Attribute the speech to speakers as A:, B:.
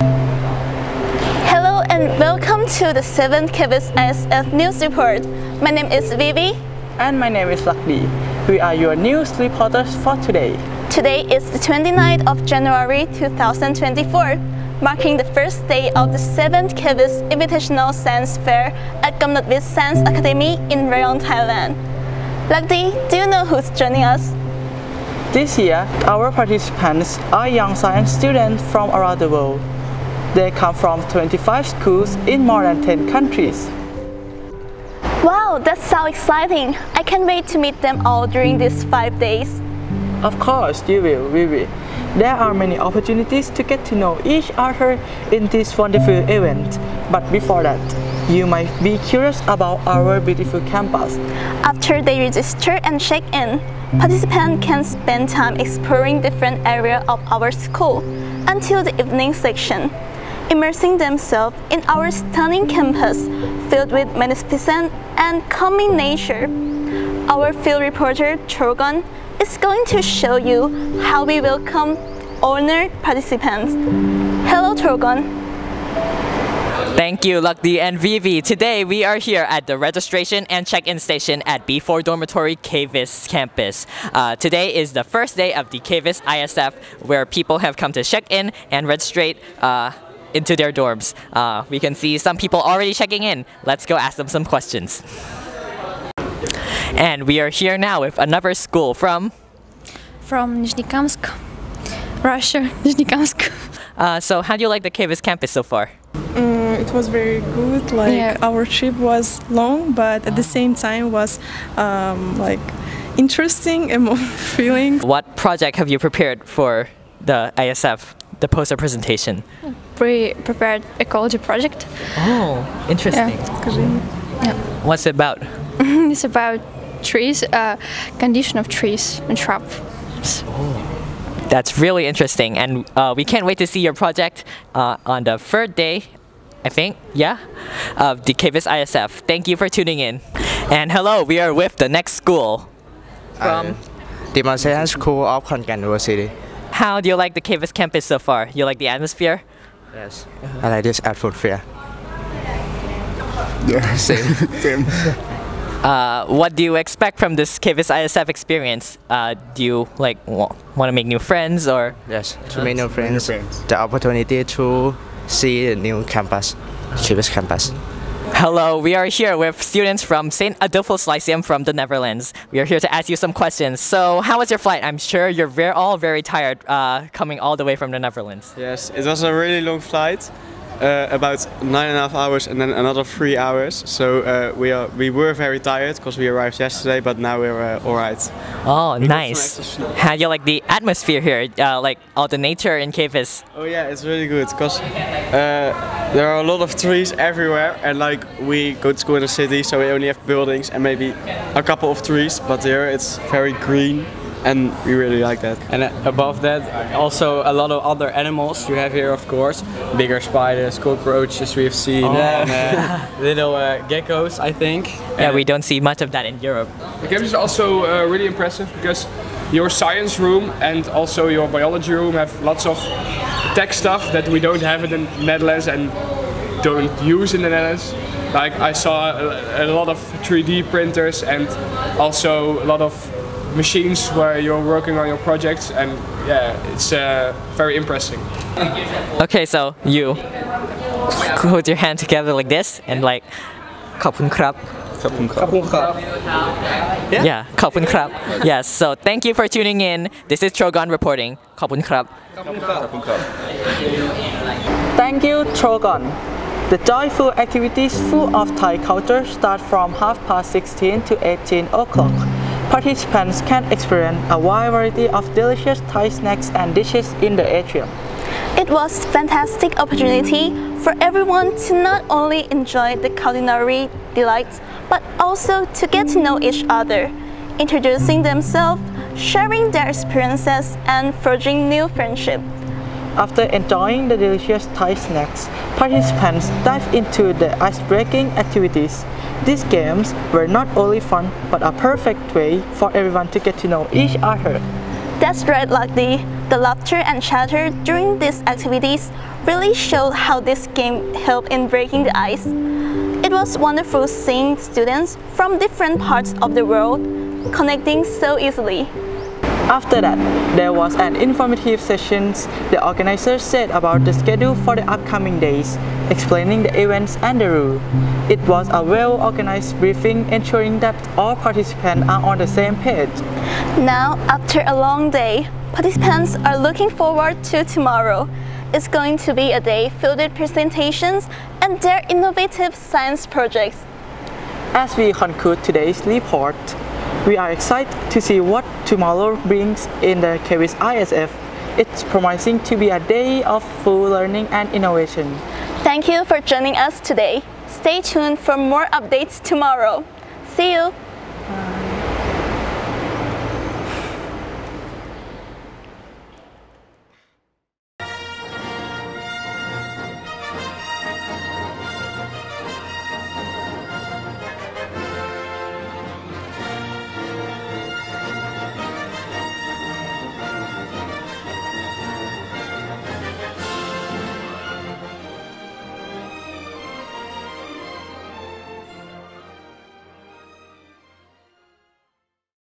A: Hello and welcome to the 7th KVIS ISF News Report. My name is Vivi.
B: And my name is Lakdi. We are your news reporters for today.
A: Today is the 29th of January 2024, marking the first day of the 7th KVIS Invitational Science Fair at Kamnoetvidya Science Academy in Rayong, Thailand. Lakdi, do you know who's joining us?
B: This year, our participants are young science students from around the world. They come from 25 schools in more than 10 countries.
A: Wow, that's so exciting! I can't wait to meet them all during these five days.
B: Of course, you will, we will. There are many opportunities to get to know each other in this wonderful event. But before that, you might be curious about our beautiful campus.
A: After they register and check in, participants can spend time exploring different areas of our school until the evening section, immersing themselves in our stunning campus filled with magnificent and calming nature. Our field reporter, Trogon, is going to show you how we welcome honored participants. Hello, Trogon.
C: Thank you, Lakdi and Vivi. Today we are here at the registration and check-in station at B4 Dormitory KVIS campus. Uh, today is the first day of the KVIS ISF where people have come to check in and register uh, into their dorms. Uh, we can see some people already checking in. Let's go ask them some questions. And we are here now with another school from...
D: From Nizhnekamsk, Russia, Nizhnekamsk.
C: Uh, so how do you like the KVIS campus so far?
E: Mm, it was very good. Like
D: Yeah.
E: our trip was long, but at the same time was um, like interesting and more feeling.
C: What project have you prepared for the ISF, the poster presentation?
D: Pre prepared ecology project.
C: Oh, interesting. Yeah. What's it about?
D: it's about trees, uh, condition of trees and shrubs.
C: That's really interesting, and uh, we can't wait to see your project uh, on the third day, I think, yeah, of the KVIS ISF. Thank you for tuning in. And hello, we are with the next school. From
F: Demonstration School of Khon Kaen University.
C: how do you like the KVIS campus so far? You like the atmosphere?
F: Yes. I like this atmosphere.
C: Uh, what do you expect from this KVIS ISF experience? Uh, do you like w- want to make new friends or?
F: Yes. To make new friends. The opportunity to see the new campus, Chivas campus.
C: Hello, we are here with students from St. Adolphus Lyceum from the Netherlands. We are here to ask you some questions. So, how was your flight? I'm sure you're very, all very tired uh, coming all the way from the Netherlands.
G: Yes, it was a really long flight, uh, about nine and a half hours, and then another three hours. So uh, we are we were very tired because we arrived yesterday, but now we're uh, all right.
C: Oh,
G: nice
C: nice. do you like the atmosphere here? Uh, like all the nature in KVIS?
G: Oh yeah, it's really good because uh, there are a lot of trees everywhere, and like we go to school in the city, so we only have buildings and maybe a couple of trees. But here it's very green, and we really like that.
H: And uh, above that, also a lot of other animals you have here, of course. Bigger spiders, cockroaches we've seen, and uh, little uh, geckos, I think.
C: Yeah, we don't see much of that in Europe.
I: The campus is also uh, really impressive because your science room and also your biology room have lots of tech stuff that we don't have in the Netherlands and don't use in the Netherlands. Like I saw a, a lot of 3D printers and also a lot of machines where you're working on your projects and yeah, it's uh, very impressive.
C: Okay, so you hold your hand together like this and like kapun krab. Kapun krab. Yeah, yeah kapun krab. yes, so thank you for tuning in. This is Trogon reporting. Kapun krab.
B: Thank you, Trogon. The joyful activities full of Thai culture start from half past 16 to 18 o'clock. Participants can experience a wide variety of delicious Thai snacks and dishes in the atrium.
A: It was a fantastic opportunity for everyone to not only enjoy the culinary delights, but also to get to know each other, introducing themselves, sharing their experiences, and forging new friendship.
B: After enjoying the delicious Thai snacks, participants dive into the ice-breaking activities. These games were not only fun, but a perfect way for everyone to get to know each other.
A: That's right, Lakdi. The laughter and chatter during these activities really showed how this game helped in breaking the ice. It was wonderful seeing students from different parts of the world connecting so easily.
B: After that, there was an informative session the organizers said about the schedule for the upcoming days, explaining the events and the rule. It was a well-organized briefing ensuring that all participants are on the same page.
A: Now, after a long day, participants are looking forward to tomorrow. It's going to be a day filled with presentations and their innovative science projects.
B: As we conclude today's report, we are excited to see what tomorrow brings in the KVIS ISF. It's promising to be a day of full learning and innovation.
A: Thank you for joining us today. Stay tuned for more updates tomorrow. See you!